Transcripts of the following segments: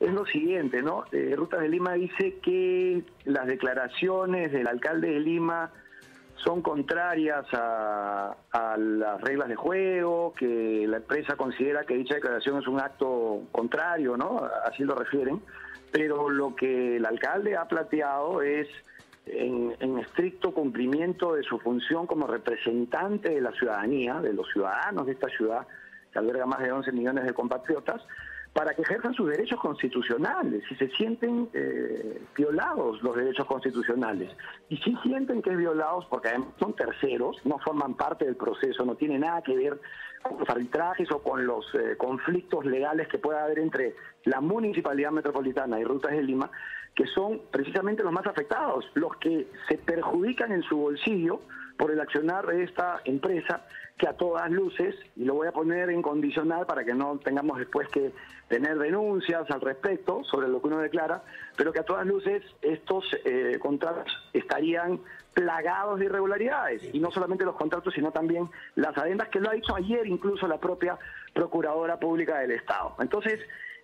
es lo siguiente, ¿no? Eh, Rutas de Lima dice que las declaraciones del alcalde de Lima son contrarias a, las reglas de juego, que la empresa considera que dicha declaración es un acto contrario, ¿no? Así lo refieren. Pero lo que el alcalde ha planteado es en, en, estricto cumplimiento de su función como representante de la ciudadanía, de los ciudadanos de esta ciudad, que alberga más de 11 millones de compatriotas, para que ejerzan sus derechos constitucionales, si se sienten eh, violados los derechos constitucionales. Y si sienten que es violados, porque son terceros, no forman parte del proceso, no tiene nada que ver con los arbitrajes o con los eh, conflictos legales que pueda haber entre la Municipalidad Metropolitana y Rutas de Lima, que son precisamente los más afectados, los que se perjudican en su bolsillo por el accionar de esta empresa que a todas luces, y lo voy a poner en condicional para que no tengamos después que tener denuncias al respecto sobre lo que uno declara, pero que a todas luces estos eh, contratos estarían plagados de irregularidades, y no solamente los contratos, sino también las adendas, que lo ha dicho ayer incluso la propia Procuradora Pública del Estado. Entonces,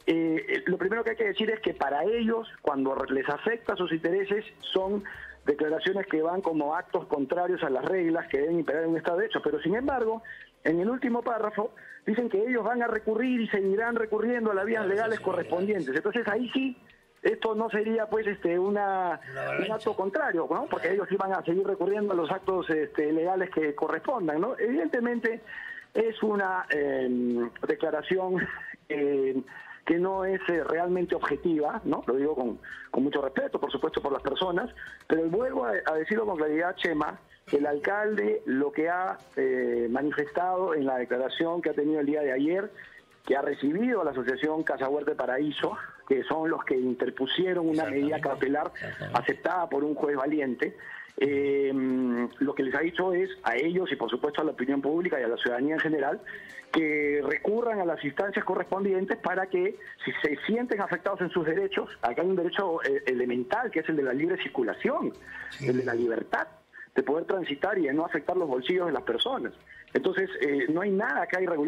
eh, lo primero que hay que decir es que para ellos, cuando les afecta sus intereses, son declaraciones que van como actos contrarios a las reglas que deben imperar en un Estado de Derecho. Pero sin embargo, en el último párrafo dicen que ellos van a recurrir y seguirán recurriendo a las vías legales correspondientes. Entonces ahí sí, esto no sería pues este una, un acto contrario, ¿no? Porque ellos iban a seguir recurriendo a los actos este, legales que correspondan, ¿no? Evidentemente es una em, declaración eh, que no es eh, realmente objetiva, ¿no? Lo digo con, mucho respeto, por supuesto, por las personas, pero vuelvo a, decirlo con claridad, Chema, el alcalde lo que ha eh, manifestado en la declaración que ha tenido el día de ayer, que ha recibido a la Asociación Casa Huerta Paraíso, que son los que interpusieron una medida cautelar aceptada por un juez valiente, eh, lo que les ha dicho es a ellos y por supuesto a la opinión pública y a la ciudadanía en general que recurran a las instancias correspondientes para que si se sienten afectados en sus derechos, acá hay un derecho eh, elemental que es el de la libre circulación, el de la libertad de poder transitar y de no afectar los bolsillos de las personas. Entonces, eh, no hay nada que hay regular.